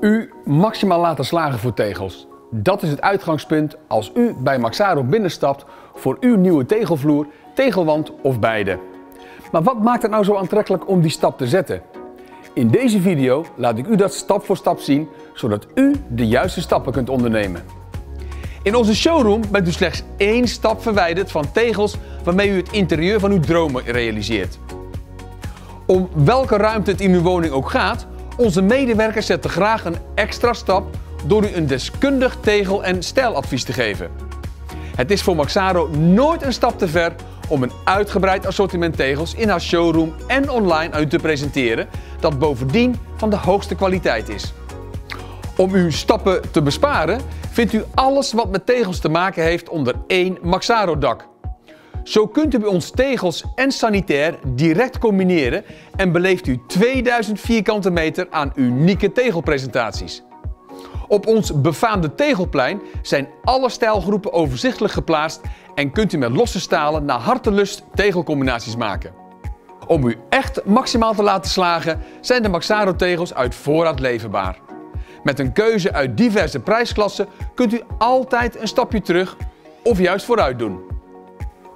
U maximaal laten slagen voor tegels. Dat is het uitgangspunt als u bij Maxaro binnenstapt voor uw nieuwe tegelvloer, tegelwand of beide. Maar wat maakt het nou zo aantrekkelijk om die stap te zetten? In deze video laat ik u dat stap voor stap zien, zodat u de juiste stappen kunt ondernemen. In onze showroom bent u slechts één stap verwijderd van tegels waarmee u het interieur van uw dromen realiseert. Om welke ruimte het in uw woning ook gaat, onze medewerkers zetten graag een extra stap door u een deskundig tegel- en stijladvies te geven. Het is voor Maxaro nooit een stap te ver om een uitgebreid assortiment tegels in haar showroom en online aan u te presenteren, dat bovendien van de hoogste kwaliteit is. Om uw stappen te besparen, vindt u alles wat met tegels te maken heeft onder één Maxaro-dak. Zo kunt u bij ons tegels en sanitair direct combineren en beleeft u 2000 vierkante meter aan unieke tegelpresentaties. Op ons befaamde tegelplein zijn alle stijlgroepen overzichtelijk geplaatst en kunt u met losse stalen naar hartelust tegelcombinaties maken. Om u echt maximaal te laten slagen zijn de Maxaro tegels uit voorraad leverbaar. Met een keuze uit diverse prijsklassen kunt u altijd een stapje terug of juist vooruit doen.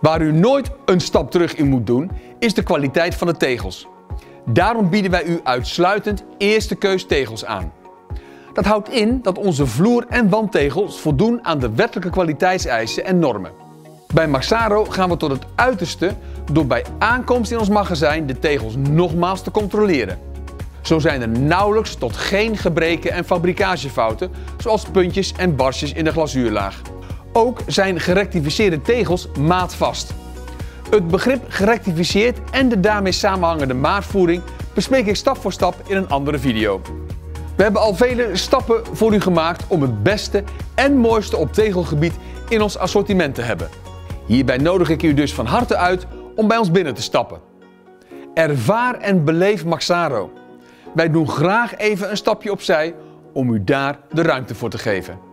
Waar u nooit een stap terug in moet doen, is de kwaliteit van de tegels. Daarom bieden wij u uitsluitend eerste keus tegels aan. Dat houdt in dat onze vloer- en wandtegels voldoen aan de wettelijke kwaliteitseisen en normen. Bij Maxaro gaan we tot het uiterste door bij aankomst in ons magazijn de tegels nogmaals te controleren. Zo zijn er nauwelijks tot geen gebreken en fabrikagefouten, zoals puntjes en barstjes in de glazuurlaag. Ook zijn gerectificeerde tegels maatvast. Het begrip gerectificeerd en de daarmee samenhangende maatvoering bespreek ik stap voor stap in een andere video. We hebben al vele stappen voor u gemaakt om het beste en mooiste op tegelgebied in ons assortiment te hebben. Hierbij nodig ik u dus van harte uit om bij ons binnen te stappen. Ervaar en beleef Maxaro. Wij doen graag even een stapje opzij om u daar de ruimte voor te geven.